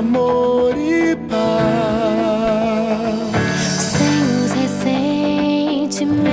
amor e paz. Sem os ressentimentos.